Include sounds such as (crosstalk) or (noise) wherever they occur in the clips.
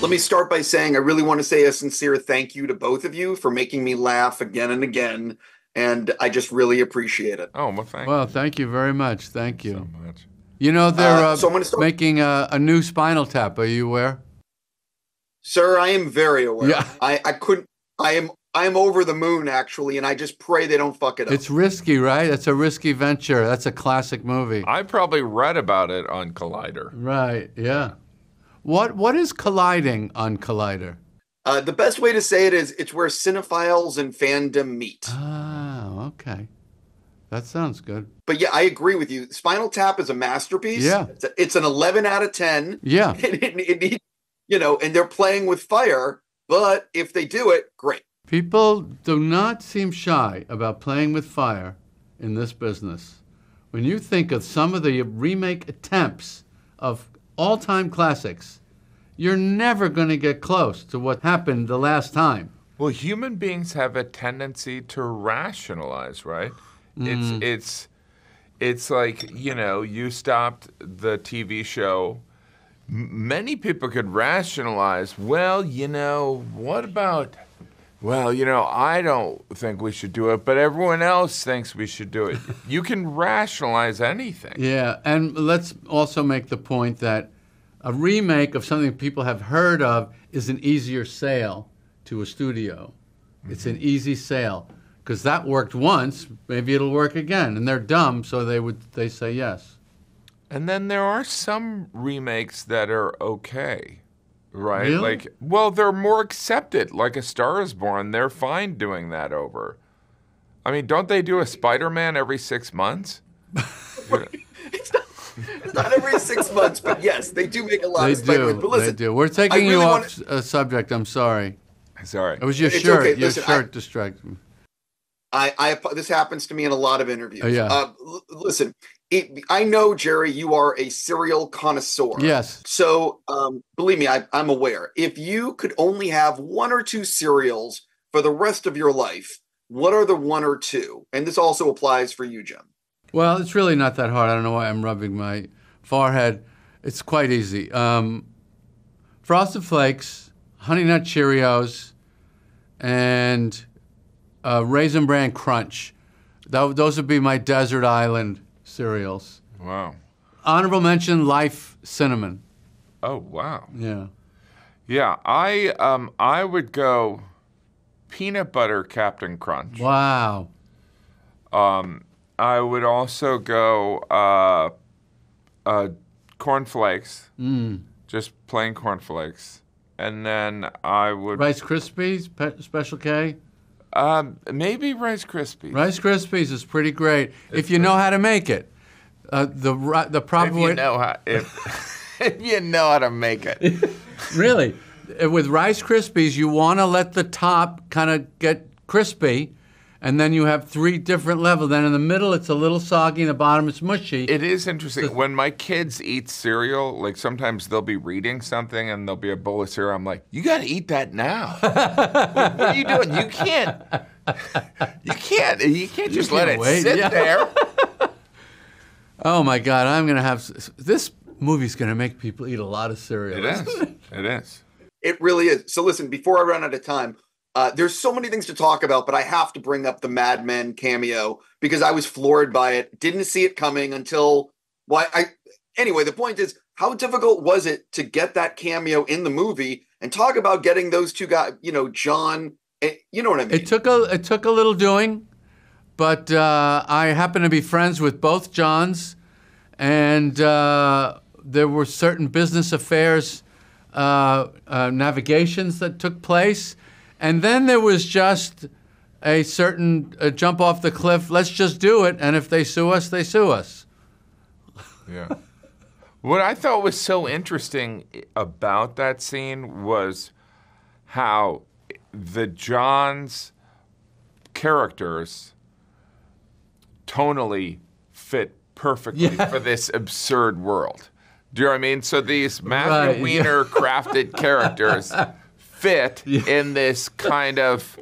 Let me start by saying I really want to say a sincere thank you to both of you for making me laugh again and again. And I just really appreciate it. Oh, well, thank Well, thank you very much. Thank you you. so much. You know they're Uh, uh, so I'm start- making a, a new Spinal Tap. Are you aware? Sir, I am very aware. Yeah. I, I couldn't I am I am over the moon actually, and I just pray they don't fuck it up. It's risky, right? It's a risky venture. That's a classic movie. I probably read about it on Collider. Right. Yeah. What What is colliding on Collider? Uh, the best way to say it is it's where cinephiles and fandom meet. Oh, okay. That sounds good. But yeah, I agree with you. Spinal Tap is a masterpiece. Yeah. It's, a- it's an 11 out of 10. Yeah. (laughs) It, it, it you know, and they're playing with fire, but if they do it, great. People do not seem shy about playing with fire in this business. When you think of some of the remake attempts of all time classics, you're never going to get close to what happened the last time. Well, human beings have a tendency to rationalize, right? It's mm. it's it's like you know you stopped the TV show. M- many people could rationalize. Well, you know, what about? Well, you know, I don't think we should do it, but everyone else thinks we should do it. (laughs) you can rationalize anything. Yeah, and let's also make the point that a remake of something people have heard of is an easier sale to a studio. Mm-hmm. It's an easy sale because that worked once. Maybe it'll work again, and they're dumb, so they would they say yes. And then there are some remakes that are okay, right? Really? Like, well, they're more accepted. Like A Star Is Born, they're fine doing that over. I mean, don't they do a Spider-Man every six months? (laughs) It's not, it's not every six months, but yes, they do make a lot They of Spider-Man. do. But listen, they do. We're taking really you wanna- off uh, subject. I'm sorry. Sorry. It was your It's shirt. okay. Your Listen, I- shirt distracted me. I, I this happens to me in a lot of interviews. Oh, yeah. Uh, l- listen, it, I know Jerry, you are a cereal connoisseur. Yes. So um, believe me, I, I'm aware. If you could only have one or two cereals for the rest of your life, what are the one or two? And this also applies for you, Jim. Well, it's really not that hard. I don't know why I'm rubbing my forehead. It's quite easy. Um, Frosted Flakes, Honey Nut Cheerios, and uh, Raisin Bran Crunch. Tho- those would be my desert island cereals. Wow. Honorable mention: Life Cinnamon. Oh, wow. Yeah. Yeah, I um I would go peanut butter Captain Crunch. Wow. Um, I would also go uh, uh, cornflakes, Mm. just plain cornflakes, and then I would Rice Krispies, Pe- Special K. um, maybe Rice Krispies. Rice Krispies is pretty great if you know how to make it. Uh, the the If you know how if, if you know how to make it. Really, Uh, with Rice Krispies, you want to let the top kind of get crispy, and then you have three different levels. Then in the middle, it's a little soggy, and the bottom it's mushy. It is interesting when my kids eat cereal. Like sometimes they'll be reading something and there'll be a bowl of cereal. I'm like, you got to eat that now. (laughs) what, what are you doing? You can't. You can't. You can't just let can't it wait, sit yeah. there. (laughs) oh my God, I'm gonna have this movie's gonna make people eat a lot of cereal. It is. It is. It really is. So listen, before I run out of time, uh, there's so many things to talk about, but I have to bring up the Mad Men cameo because I was floored by it. Didn't see it coming until why I anyway, the point is how difficult was it to get that cameo in the movie and talk about getting those two guys, you know, John, eh, you know what I mean? It took a it took a little doing, but uh, I happen to be friends with both Johns, and uh, there were certain business affairs, uh, uh, navigations that took place, and then there was just a certain uh, jump off the cliff. Let's just do it, and if they sue us, they sue us. Yeah. What I thought was so interesting about that scene was how the John's characters tonally fit perfectly Yeah. for this absurd world. Do you know what I mean? So these Matthew Right, yeah. Weiner crafted characters (laughs) fit in this kind of,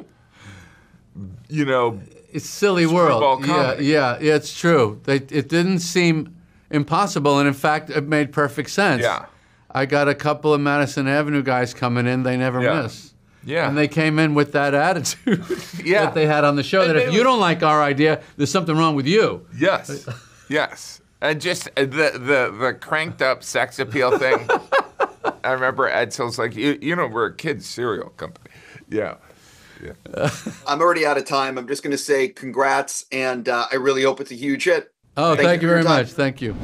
you know, It's silly world. Yeah, yeah, yeah, it's true. They, it didn't seem impossible. And in fact, it made perfect sense. Yeah. I got a couple of Madison Avenue guys coming in. They never Yeah. miss. Yeah. And they came in with that attitude (laughs) Yeah. that they had on the show. And That if you don't like our idea, there's something wrong with you. Yes. yes. And just uh, the the the cranked up sex appeal thing. (laughs) I remember Edsel's like, you, you know, we're a kids cereal company. Yeah. yeah. I'm already out of time. I'm just going to say congrats, and uh, I really hope it's a huge hit. Oh, Thank thank, you you very much. Thank you.